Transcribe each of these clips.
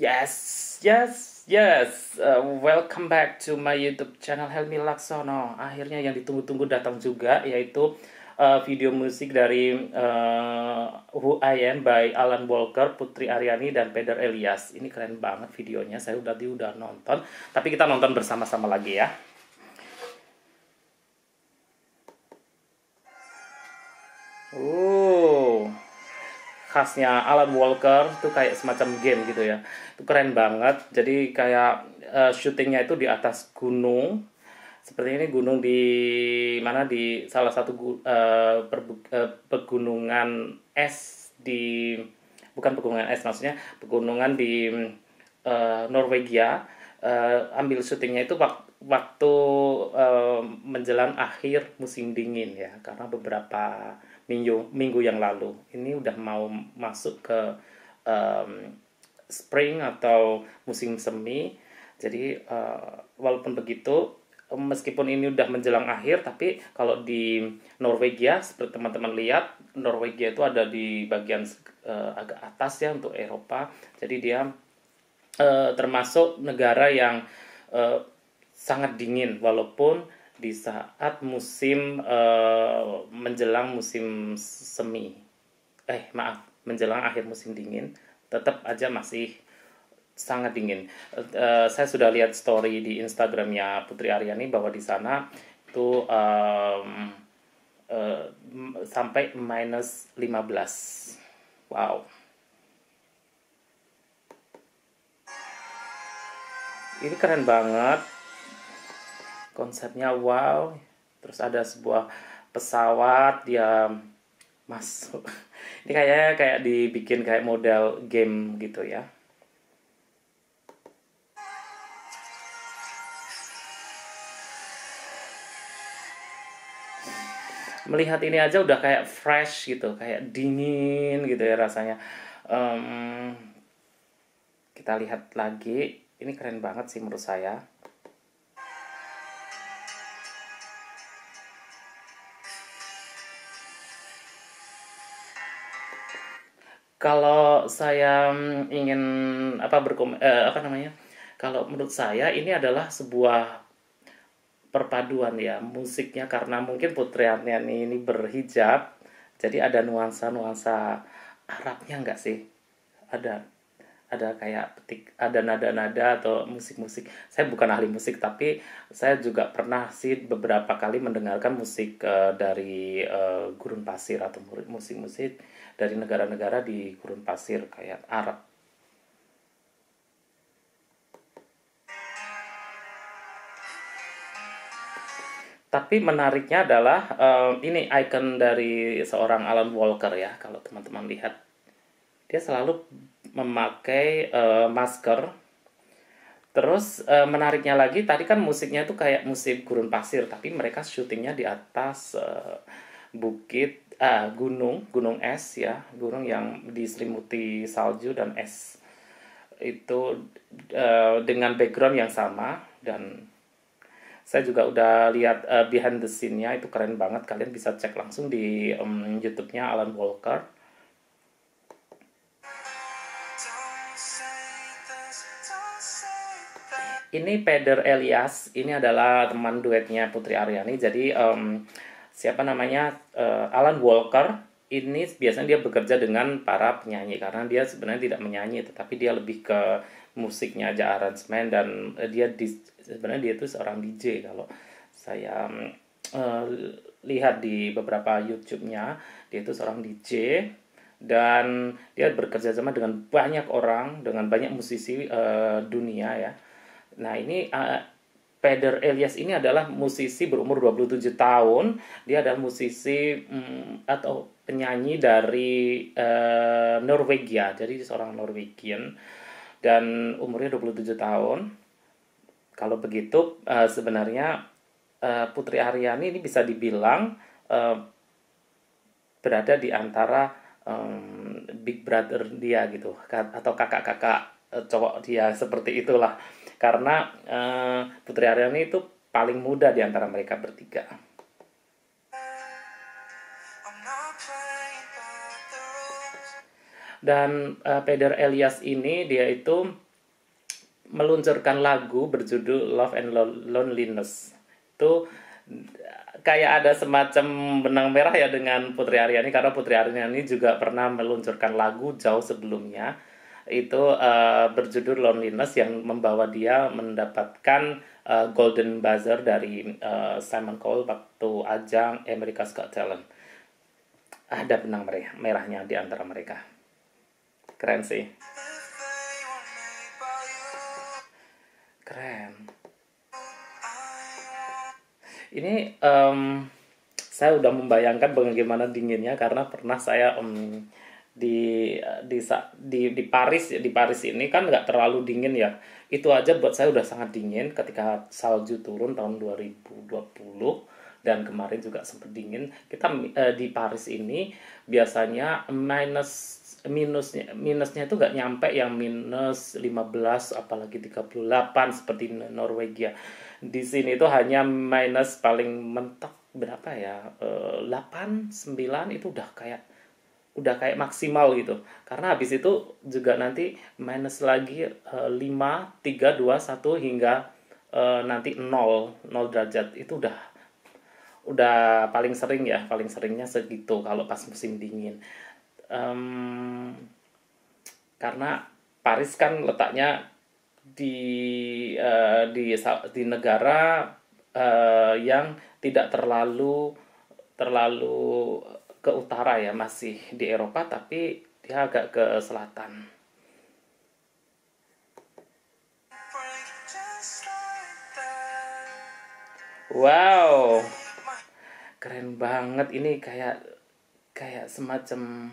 Yes, yes, yes. Uh, welcome back to my YouTube channel Helmi Laksono. Akhirnya yang ditunggu-tunggu datang juga, yaitu uh, video musik dari uh, Who I Am by Alan Walker, Putri Aryani, dan Peter Elias. Ini keren banget videonya. Saya udah udah nonton, tapi kita nonton bersama-sama lagi ya. Khasnya Alan Walker tuh kayak semacam game gitu ya. Itu keren banget. Jadi kayak uh, syutingnya itu di atas gunung. Seperti ini gunung di mana? Di salah satu uh, perbu, uh, pegunungan es di bukan pegunungan es maksudnya pegunungan di uh, Norwegia. Uh, ambil syutingnya itu waktu waktu uh, menjelang akhir musim dingin ya. Karena beberapa minggu minggu yang lalu. Ini udah mau masuk ke um, spring atau musim semi. Jadi uh, walaupun begitu meskipun ini udah menjelang akhir tapi kalau di Norwegia seperti teman-teman lihat Norwegia itu ada di bagian uh, agak atas ya untuk Eropa. Jadi dia uh, termasuk negara yang uh, sangat dingin walaupun di saat musim uh, menjelang musim semi. Eh maaf menjelang akhir musim dingin tetap aja masih sangat dingin. Uh, saya sudah lihat story di Instagramnya Putri Aryani bahwa di sana itu um, uh, sampai minus 15 wow. Ini keren banget konsepnya wow. Terus ada sebuah pesawat dia masuk. Ini kayaknya kayak dibikin kayak model game gitu ya. Melihat ini aja udah kayak fresh gitu kayak dingin gitu ya rasanya. Um, kita lihat lagi. Ini keren banget sih menurut saya kalau saya mm, ingin apa berkom eh, apa namanya kalau menurut saya ini adalah sebuah perpaduan ya musiknya. Karena mungkin Putri Arniani ini berhijab jadi ada nuansa-nuansa Arabnya enggak sih? Ada ada kayak petik ada nada-nada atau musik-musik. Saya bukan ahli musik tapi saya juga pernah sih beberapa kali mendengarkan musik uh, dari uh, gurun pasir atau musik-musik dari negara-negara di gurun pasir kayak Arab tapi menariknya adalah uh, ini icon dari seorang Alan Walker ya kalau teman-teman lihat dia selalu memakai uh, masker. Terus uh, menariknya lagi tadi kan musiknya tuh kayak musik gurun pasir, tapi mereka syutingnya di atas uh, bukit uh, gunung, gunung es ya, gunung yang diselimuti salju dan es. Itu uh, dengan background yang sama dan saya juga udah lihat uh, behind the scene-nya. Itu keren banget. Kalian bisa cek langsung di um, YouTube-nya Alan Walker. Ini Peder Elias. Ini adalah teman duetnya Putri Aryani. Jadi um, siapa namanya uh, Alan Walker ini biasanya dia bekerja dengan para penyanyi. Karena dia sebenarnya tidak menyanyi tetapi dia lebih ke musiknya aja aransemen dan uh, dia di, sebenarnya dia itu seorang DJ kalau saya uh, lihat di beberapa YouTube-nya dia itu seorang DJ dan dia bekerja sama dengan banyak orang dengan banyak musisi uh, dunia ya. Nah, ini uh, Peder Elias ini adalah musisi berumur 27 tahun. Dia adalah musisi um, atau penyanyi dari uh, Norwegia. Jadi seorang Norwegian dan umurnya 27 tahun. Kalau begitu uh, sebenarnya uh, Putri Aryani ini bisa dibilang uh, berada di antara um, big brother dia gitu atau kakak-kakak cowok dia seperti itulah karena uh, Putri Aryani itu paling muda di antara mereka bertiga. Dan uh, Peder Elias ini dia itu meluncurkan lagu berjudul Love and Loneliness. Itu kayak ada semacam benang merah ya dengan Putri Aryani karena Putri Aryani juga pernah meluncurkan lagu jauh sebelumnya itu uh, berjudul Loneliness yang membawa dia mendapatkan uh, Golden Buzzer dari uh, Simon Cowell waktu ajang America's Got Talent. Ada benang merah merahnya di antara mereka. Keren sih. Keren. Ini um, saya udah membayangkan bagaimana dinginnya karena pernah saya um, di di di di Paris di Paris ini kan nggak terlalu dingin ya. Itu aja buat saya udah sangat dingin ketika salju turun tahun 2020 dan kemarin juga sempat dingin. Kita eh, di Paris ini biasanya minus minusnya minusnya itu nggak nyampe yang minus 15 apalagi 38 seperti Norwegia. Di sini itu hanya minus paling mentok berapa ya? Eh, 8 9 itu udah kayak udah kayak maksimal gitu. Karena habis itu juga nanti minus lagi uh, 5 3 2 1 hingga uh, nanti 0 0 derajat. Itu udah udah paling sering ya paling seringnya segitu kalau pas musim dingin. Um, karena Paris kan letaknya di uh, di di negara uh, yang tidak terlalu terlalu ke utara ya masih di Eropa tapi dia agak ke selatan. Wow, keren banget ini kayak kayak semacam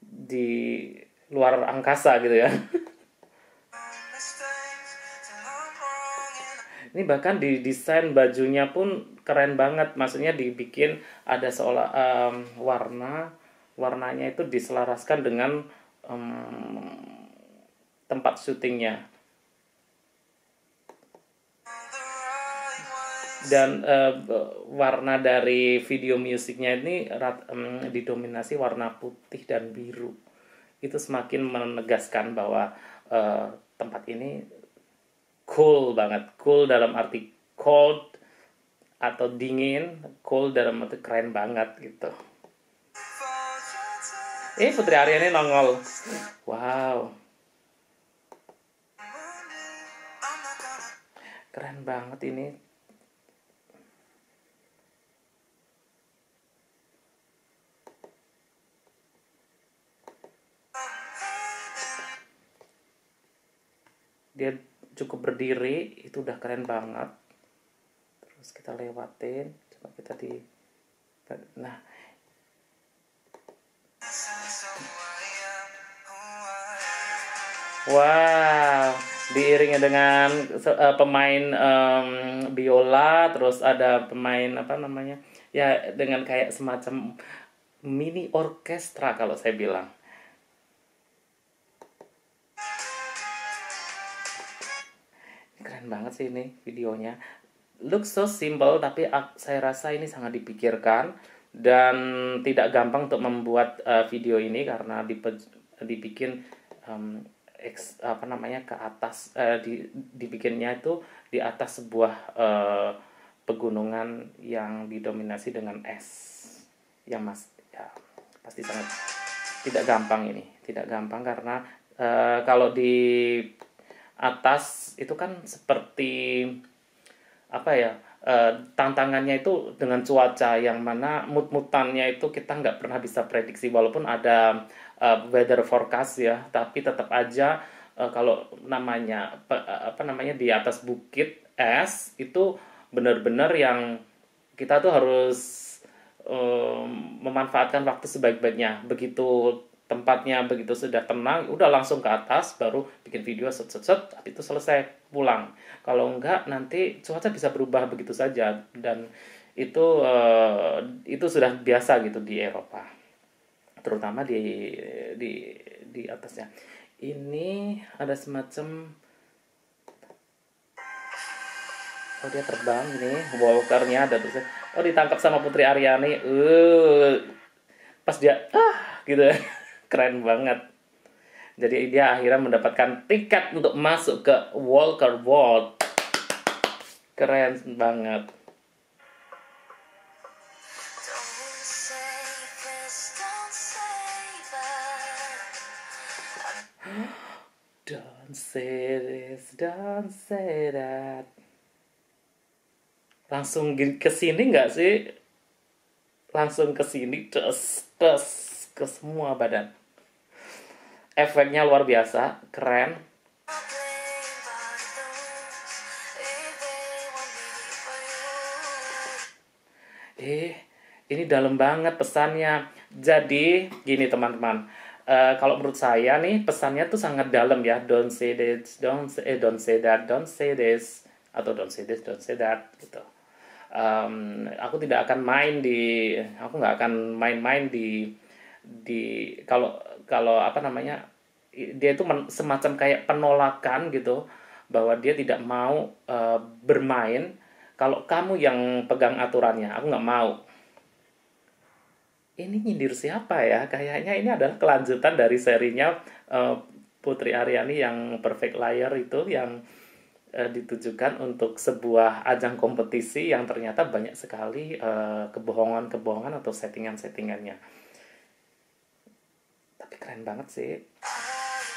di luar angkasa gitu ya. ini bahkan di desain bajunya pun keren banget. Maksudnya dibikin ada seolah um, warna warnanya itu diselaraskan dengan um, tempat syutingnya. Dan uh, warna dari video musiknya ini rat, um, didominasi warna putih dan biru. Itu semakin menegaskan bahwa uh, tempat ini cool banget. Cool dalam arti cold atau dingin. Cool dalam arti keren banget gitu. Eh Putri Aryani nongol. Wow. Keren banget ini. Dia cukup berdiri itu udah keren banget. Terus kita lewatin coba kita di nah. Wow diiringi dengan uh, pemain um, biola terus ada pemain apa namanya ya dengan kayak semacam mini orkestra kalau saya bilang keren banget sih ini videonya. Look so simple tapi saya rasa ini sangat dipikirkan dan tidak gampang untuk membuat uh, video ini karena dibikin um, ex, apa namanya ke atas uh, di, dibikinnya itu di atas sebuah uh, pegunungan yang didominasi dengan es. Yang mas ya pasti sangat tidak gampang ini tidak gampang karena uh, kalau di atas itu kan seperti apa ya uh, tantangannya itu dengan cuaca yang mana mut-mutannya itu kita nggak pernah bisa prediksi. Walaupun ada uh, weather forecast ya tapi tetap aja uh, kalau namanya apa namanya di atas bukit es itu benar-benar yang kita tuh harus um, memanfaatkan waktu sebaik-baiknya. Begitu tempatnya begitu sudah tenang udah langsung ke atas baru bikin video set set set habis itu selesai pulang. Kalau enggak nanti cuaca bisa berubah begitu saja dan itu uh, itu sudah biasa gitu di Eropa terutama di di di atasnya. Ini ada semacam oh dia terbang ini walkernya ada terus oh ditangkap sama Putri Aryani uh pas dia ah gitu ya keren banget jadi dia akhirnya mendapatkan tiket untuk masuk ke Walker World keren banget Don't say this, don't say that. Langsung ke sini nggak sih? Langsung ke sini, des, des, ke semua badan. Efeknya luar biasa, keren. Eh, ini dalam banget pesannya. Jadi, gini teman-teman. Eh, kalau menurut saya nih pesannya tuh sangat dalam ya. Don't say this, don't say, eh, don't say that, don't say this, atau don't say this, don't say that, gitu. Em, aku tidak akan main di, aku nggak akan main-main di, di kalau kalau apa namanya dia itu semacam kayak penolakan gitu bahwa dia tidak mau eh, bermain kalau kamu yang pegang aturannya. Aku nggak mau. Ini nyindir siapa ya? Kayaknya ini adalah kelanjutan dari serinya eh, Putri Aryani yang Perfect Liar itu yang eh, ditujukan untuk sebuah ajang kompetisi yang ternyata banyak sekali kebohongan-kebohongan atau settingan-settingannya tapi keren banget sih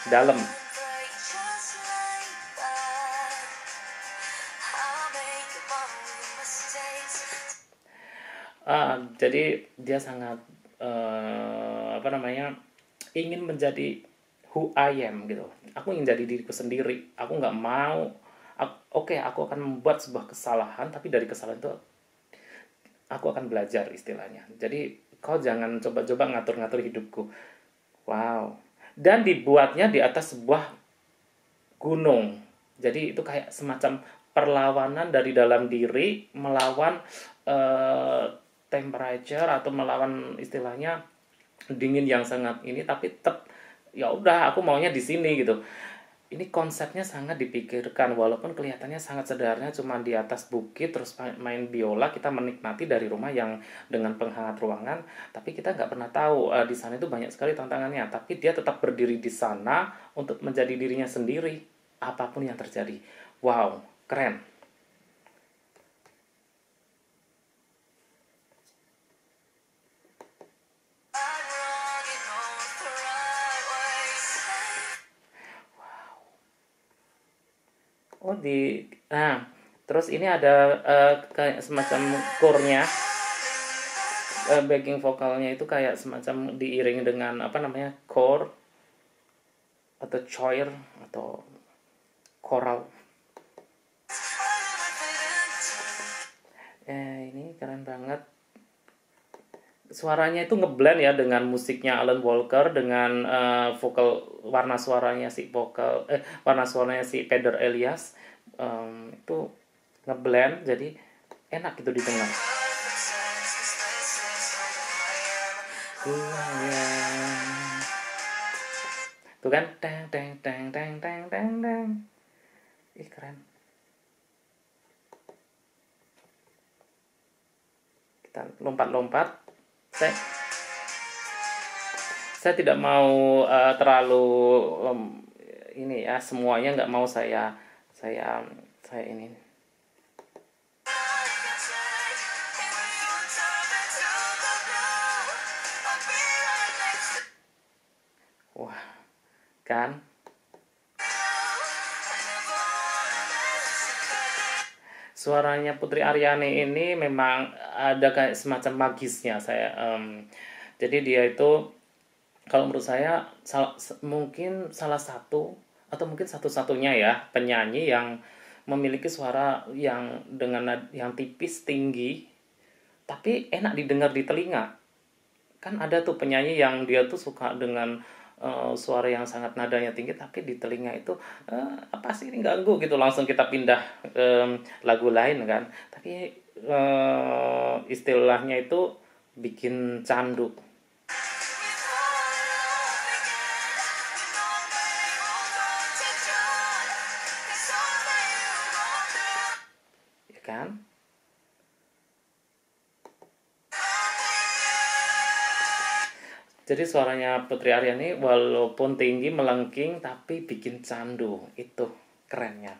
dalam. Ah, jadi dia sangat eh, apa namanya ingin menjadi who I am gitu. Aku ingin jadi diriku sendiri. Aku nggak mau. Oke, aku akan membuat sebuah kesalahan, tapi dari kesalahan itu aku akan belajar istilahnya. Jadi kau jangan coba-coba ngatur-ngatur hidupku. Wow. Dan dibuatnya di atas sebuah gunung. Jadi itu kayak semacam perlawanan dari dalam diri melawan eh, temperature atau melawan istilahnya dingin yang sangat ini tapi tetap ya udah aku maunya di sini gitu. Ini konsepnya sangat dipikirkan walaupun kelihatannya sangat sederhana cuma di atas bukit terus main- biola kita menikmati dari rumah yang dengan penghangat ruangan tapi kita nggak pernah tahu eh, di sana itu banyak sekali tantangannya tapi dia tetap berdiri di sana untuk menjadi dirinya sendiri apa pun yang terjadi. Wow, keren. Oh di nah terus ini ada eh, kayak semacam core-nya eh, backing vokalnya itu kayak semacam diiringi dengan apa namanya core atau choir atau choral. Eh ini keren banget. Suaranya itu ngeblend ya dengan musiknya Alan Walker dengan eh, vokal warna suaranya si vokal eh warna suaranya si Peter Elias Em, itu ngeblend jadi enak gitu didengar. Kuayang. Tuh kan teng teng teng teng teng teng teng. Ih keren. Kita lompat-lompat. Saya saya tidak mau eh, terlalu em, ini ya semuanya nggak mau saya saya saya ini. Wah kan suaranya Putri Aryani ini memang ada kayak semacam magisnya saya em, jadi dia itu kalau menurut saya sal- se- mungkin salah satu atau mungkin satu-satunya ya penyanyi yang memiliki suara yang dengan yang tipis tinggi tapi enak didengar di telinga. Kan ada tuh penyanyi yang dia tuh suka dengan eh, suara yang sangat nadanya tinggi tapi di telinga itu eh, apa sih ini ganggu gitu. Langsung kita pindah em, lagu lain kan. Tapi eh, istilahnya itu bikin candu Jadi suaranya Putri Aryani walaupun tinggi melengking tapi bikin candu. Itu kerennya.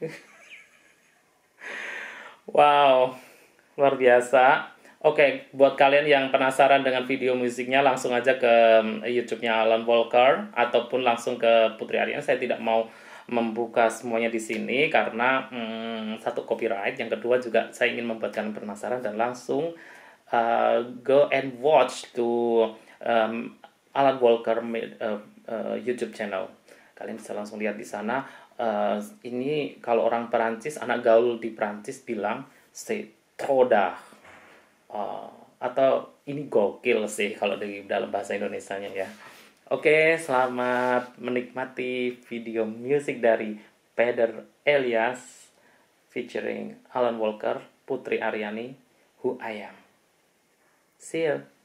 Wow, luar biasa. Oke, buat kalian yang penasaran dengan video musiknya, langsung aja ke mm, YouTube-nya Alan Walker ataupun langsung ke Putri Aryan. Saya tidak mau membuka semuanya di sini karena mm, satu copyright, yang kedua juga saya ingin membuat kalian penasaran dan langsung uh, go and watch to um, Alan Walker uh, uh, YouTube channel. Kalian bisa langsung lihat di sana. Uh, ini kalau orang Perancis, anak gaul di Perancis bilang c'est trop uh, atau ini gokil sih kalau di dalam bahasa Indonesianya ya. Oke, selamat menikmati video musik dari Peder Elias featuring Alan Walker, Putri Aryani, Who I Am. See you.